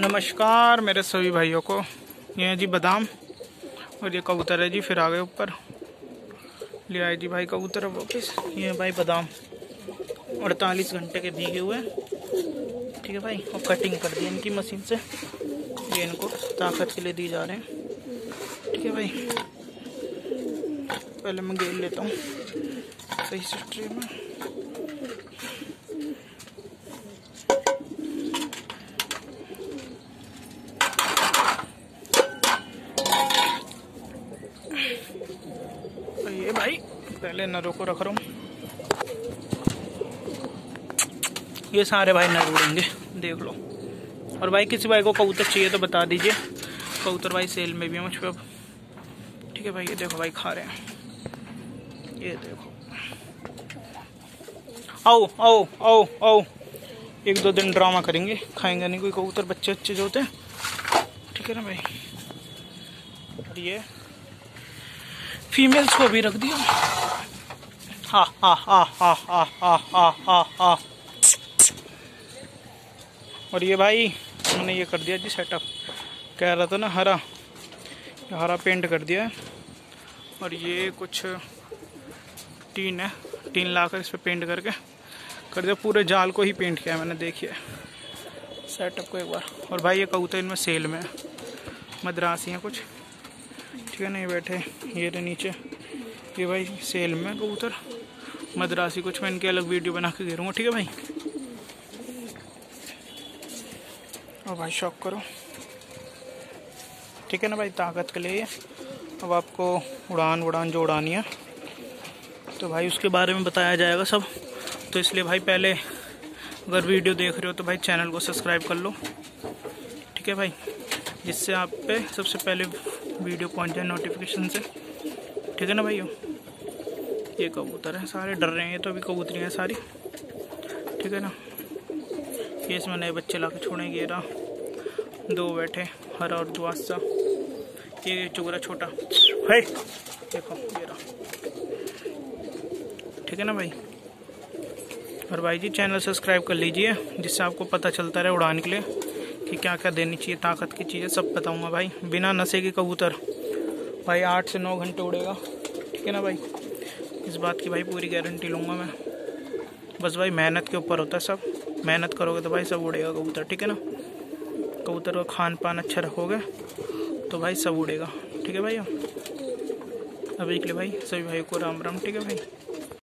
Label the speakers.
Speaker 1: नमस्कार मेरे सभी भाइयों को। ये है जी बादाम, और ये कबूतर है जी, फिर आ गए ऊपर। ले आए जी भाई कबूतर वापस। ये है भाई बादाम, अड़तालीस घंटे के भीगे हुए ठीक है भाई और कटिंग कर दी इनकी मशीन से। ये इनको ताकत के लिए दी जा रहे हैं। ठीक है भाई, पहले मैं गेल लेता हूँ। सही से ट्रे में तो ये भाई पहले नरों को रख रहा हूँ। ये सारे भाई नर उड़ेंगे, देख लो। और भाई किसी भाई को कबूतर चाहिए तो बता दीजिए। कबूतर भाई सेल में भी है मुझ पर अब। ठीक है भाई, ये देखो भाई खा रहे हैं। ये देखो। आओ आओ आओ आओ। एक दो दिन ड्रामा करेंगे। खाएँगे नहीं कोई कबूतर, बच्चे अच्छे जो होते हैं। ठीक है ना भाई? और ये फीमेल्स को भी रख दिया। हाँ हाँ हा हा हा हा हा हा और ये भाई, हमने ये कर दिया जी सेटअप कह रहा था ना हरा हरा पेंट कर दिया है। और ये कुछ टीन है, टीन लाकर इस पर पेंट करके कर दिया। पूरे जाल को ही पेंट किया है मैंने, देखिए। सेटअप को एक बार। और भाई ये कबूतर इनमें सेल में है। ही हैं कुछ। ठीक है नहीं बैठे ये रहे नीचे। ये भाई सेल में कबूतर। मद्रासी कुछ मैं इनके अलग वीडियो बना के घेरूँगा ठीक है भाई? और भाई शौक करो। ठीक है ना भाई, ताकत के लिए। अब आपको उड़ान उड़ान जो उड़ानी है। तो भाई, उसके बारे में बताया जाएगा सब। तो इसलिए भाई, पहले अगर वीडियो देख रहे हो तो भाई चैनल को सब्सक्राइब कर लो। ठीक है भाई? जिससे आप पे सबसे पहले वीडियो पहुँच जाए नोटिफिकेशन से ठीक है ना भाइयों? ये कबूतर है सारे डर रहे हैं ये तो अभी कबूतरी हैं सारी। ठीक है ना? ये इसमें नए बच्चे ला के छोड़ेंगे रहा। दो बैठे हरा और दुआसा। ये चुगरा छोटा। है देखो ये रहा। ठीक है ना भाई? और भाई जी चैनल सब्सक्राइब कर लीजिए जिससे आपको पता चलता रहे उड़ान के लिए कि क्या क्या देनी चाहिए ताकत की चीज़ें सब बताऊँगा भाई। बिना नशे के कबूतर। भाई आठ से नौ घंटे उड़ेगा। ठीक है ना भाई? इस बात की भाई पूरी गारंटी लूँगा मैं। बस भाई मेहनत के ऊपर होता है सब। मेहनत करोगे तो भाई सब उड़ेगा कबूतर, ठीक है ना? कबूतर का खान पान अच्छा रखोगे तो भाई सब उड़ेगा। ठीक है भाई अभी के लिए भाई सभी भाई को राम राम ठीक है भाई?